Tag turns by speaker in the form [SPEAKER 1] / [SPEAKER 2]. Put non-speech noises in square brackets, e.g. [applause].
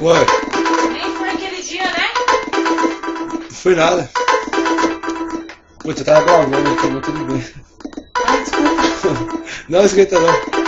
[SPEAKER 1] Ué,
[SPEAKER 2] Nem foi aquele dia, né?
[SPEAKER 1] não foi nada. Putz, eu tava gravando aqui, mas tudo bem.
[SPEAKER 2] Ah, desculpa. [laughs]
[SPEAKER 1] Não esquenta não.